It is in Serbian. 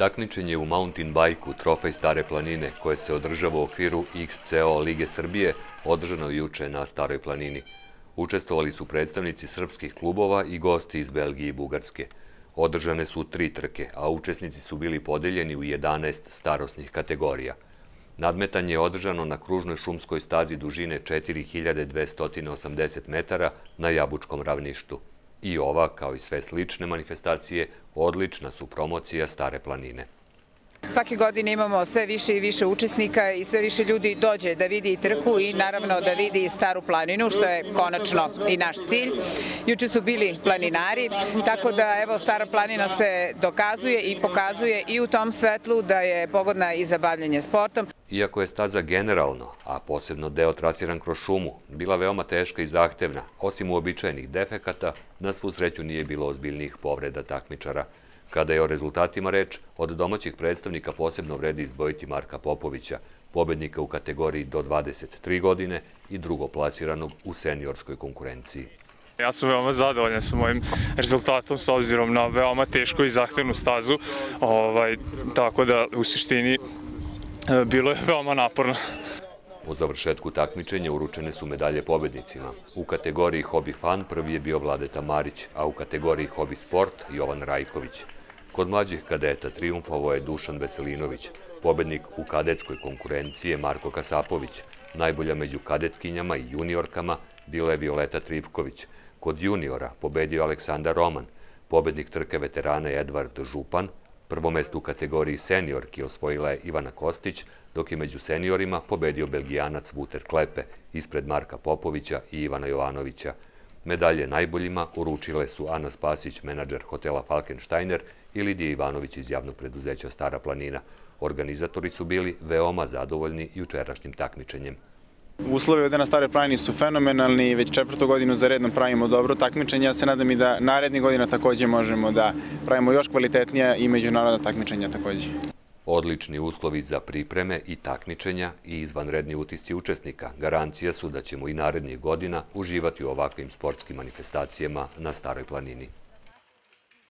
Takmičenje u mountain bajku Trofej Stare planine, koje se održava u okviru XCO Lige Srbije, održano juče na Staroj planini. Učestvovali su predstavnici srpskih klubova i gosti iz Belgije i Bugarske. Održane su tri trke, a učesnici su bili podeljeni u 11 starosnih kategorija. Nadmetanje je održano na kružnoj šumskoj stazi dužine 4280 metara na Jabučkom ravništu. I ova, kao i sve slične manifestacije, odlična su promocija Stare planine. Svake godine imamo sve više i više učesnika i sve više ljudi dođe da vidi trku i naravno da vidi Staru planinu, što je konačno i naš cilj. Juče su bili planinari, tako da evo Stara planina se dokazuje i pokazuje i u tom svetlu da je pogodna i za bavljanje sportom. Iako je staza generalno, a posebno deo trasiran kroz šumu, bila veoma teška i zahtevna, osim uobičajenih defekata, na svu sreću nije bilo ozbiljnih povreda takmičara. Kada je o rezultatima reč, od domaćih predstavnika posebno vredi izdvojiti Marka Popovića, pobednika u kategoriji do 23 godine i drugoplasiranog u seniorskoj konkurenciji. Ja sam veoma zadovoljan sa mojim rezultatom s obzirom na veoma tešku i zahtevnu stazu, ovaj, tako da u suštini e, bilo je veoma naporno. Po završetku takmičenja uručene su medalje pobednicima. U kategoriji Hobi Fan prvi je bio Vladeta Marić, a u kategoriji Hobi Sport Jovan Rajković. Kod mlađih kadeta triumfovao je Dušan Veselinović, pobednik u kadetskoj konkurenciji Marko Kasapović, najbolja među kadetkinjama i juniorkama bila je Violeta Trivković. Kod juniora pobedio Aleksandar Roman, pobednik trke veterana Edvard Župan, prvo mesto u kategoriji seniorki osvojila je Ivana Kostić, dok je među seniorima pobedio belgijanac Vuter Klepe ispred Marka Popovića i Ivana Jovanovića. Medalje najboljima uručile su Ana Spasić, menadžer hotela Falkensteiner i Lidija Ivanović iz javnog preduzeća Stara planina. Organizatori su bili veoma zadovoljni jučerašnjim takmičenjem. Uslovi ovde na Stare planini su fenomenalni, već četvrtu godinu za redom pravimo dobro takmičenje. Ja se nadam i da narednih godina takođe možemo da pravimo još kvalitetnija i međunarodna takmičenja takođe. Odlični uslovi za pripreme i takmičenja i izvanredni utisci učesnika garancija su da ćemo i narednih godina uživati u ovakvim sportskim manifestacijama na Staroj planini.